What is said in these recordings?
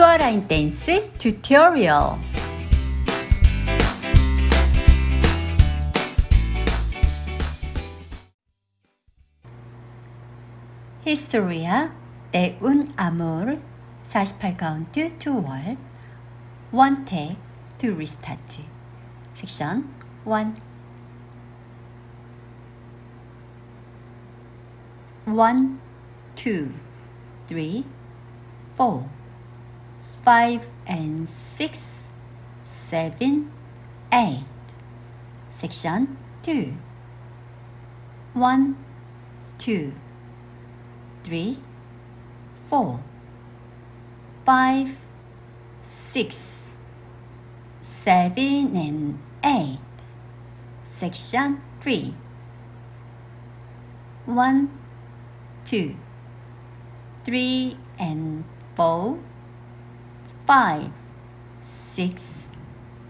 초아라인 댄스 튜토리얼 히스토리아 데 운 아모르 48카운트 2월 원택 to restart 섹션 1 1 2 3 4 5 and 6 7 8 section 2 1 2 3 4 5 6 7 and 8 section 3 1 2 3 and 4 5 6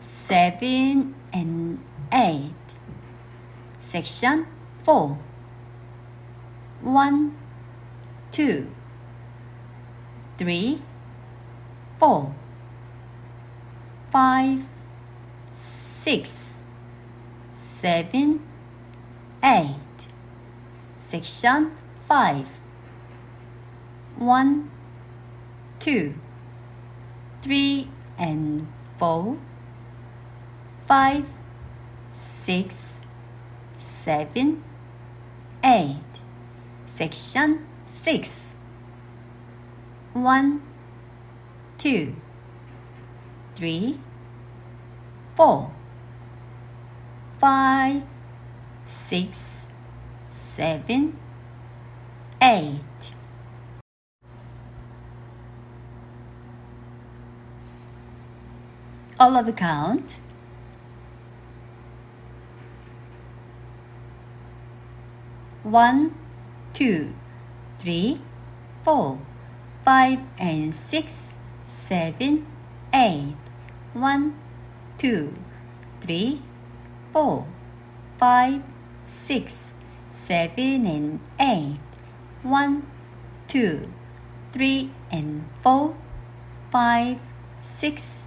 7 and 8 section 4 1 2 3 4 5 6 7 8 section 5 1 2 3 and 4 5 6 7 8 section 6 1 2 3 4 5 6 7 8 all of the count one two three four five and six seven eight. One two three four five six seven and eight. One two three and four five six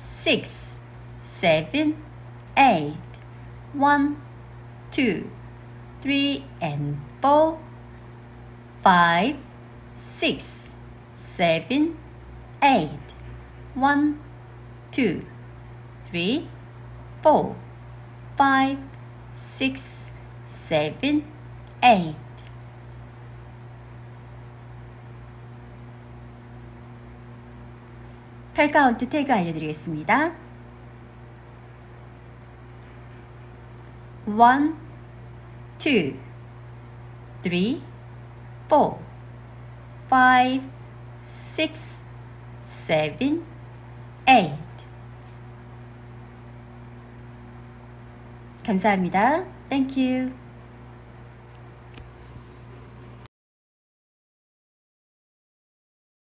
six seven eight. One two three and four. Five six seven eight. One two three four. Five six seven eight 팔카운트 태그 알려드리겠습니다. one, two, three, four, five, six, seven, eight. 감사합니다. Thank you.